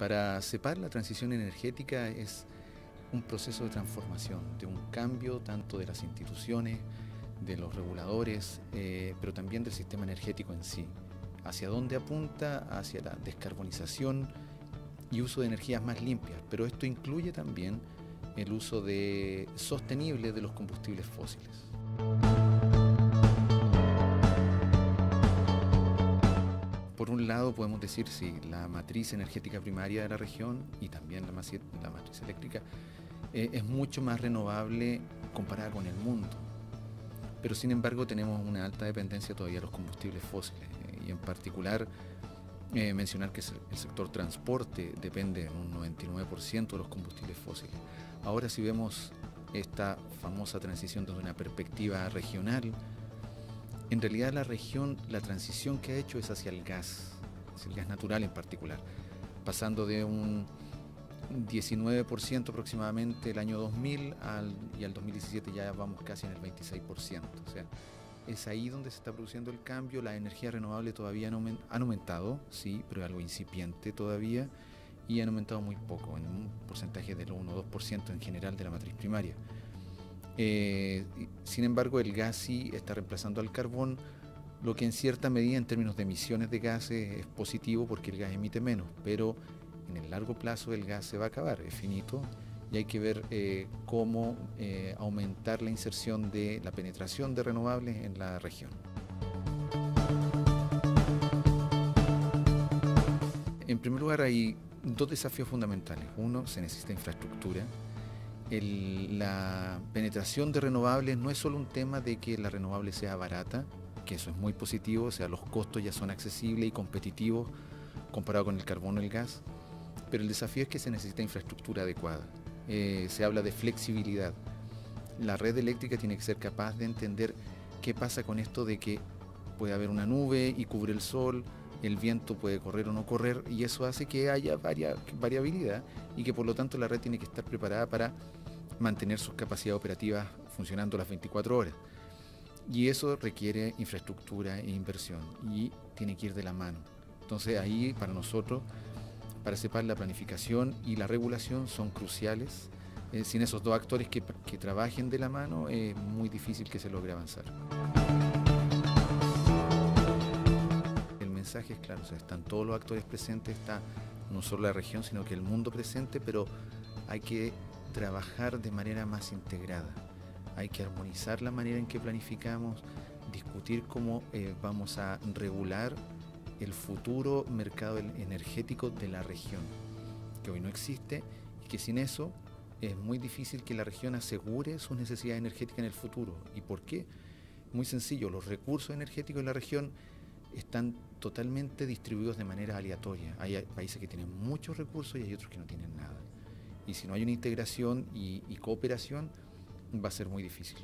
Para CEPAR la transición energética es un proceso de transformación, de un cambio tanto de las instituciones, de los reguladores, eh, pero también del sistema energético en sí. ¿Hacia dónde apunta? Hacia la descarbonización y uso de energías más limpias, pero esto incluye también el uso de sostenible de los combustibles fósiles. Por un lado podemos decir si la matriz energética primaria de la región y también la, matriz eléctrica eh, es mucho más renovable comparada con el mundo pero sin embargo tenemos una alta dependencia todavía de los combustibles fósiles eh, y en particular eh, mencionar que el sector transporte depende en un 99% de los combustibles fósiles. Ahora si vemos esta famosa transición desde una perspectiva regional, en realidad la región, la transición que ha hecho es hacia el gas, hacia el gas natural en particular, pasando de un 19% aproximadamente el año 2000 y al 2017 ya vamos casi en el 26%. O sea, es ahí donde se está produciendo el cambio. Las energías renovables todavía han aumentado, sí, pero algo incipiente todavía y han aumentado muy poco, en un porcentaje del 1 o 2% en general de la matriz primaria. Eh, sin embargo, el gas sí está reemplazando al carbón, lo que en cierta medida en términos de emisiones de gases es positivo porque el gas emite menos, pero en el largo plazo el gas se va a acabar, es finito, y hay que ver eh, cómo eh, aumentar la inserción de la penetración de renovables en la región. En primer lugar hay dos desafíos fundamentales. Uno, se necesita infraestructura. La penetración de renovables no es solo un tema de que la renovable sea barata, que eso es muy positivo, o sea, los costos ya son accesibles y competitivos comparado con el carbón o el gas, pero el desafío es que se necesita infraestructura adecuada. Eh, se habla de flexibilidad. La red eléctrica tiene que ser capaz de entender qué pasa con esto de que puede haber una nube y cubre el sol, el viento puede correr o no correr y eso hace que haya variabilidad y que por lo tanto la red tiene que estar preparada para mantener sus capacidades operativas funcionando las 24 horas. Y eso requiere infraestructura e inversión y tiene que ir de la mano. Entonces ahí para nosotros para separar la planificación y la regulación son cruciales. Eh, sin esos dos actores que, trabajen de la mano es muy difícil que se logre avanzar. Están todos los actores presentes, está no solo la región, sino que el mundo presente, pero hay que trabajar de manera más integrada. Hay que armonizar la manera en que planificamos, discutir cómo eh, vamos a regular el futuro mercado energético de la región, que hoy no existe y que sin eso es muy difícil que la región asegure sus necesidades energéticas en el futuro. ¿Y por qué? Muy sencillo, los recursos energéticos de la región están totalmente distribuidos de manera aleatoria. Hay países que tienen muchos recursos y hay otros que no tienen nada. Y si no hay una integración y, y cooperación, va a ser muy difícil.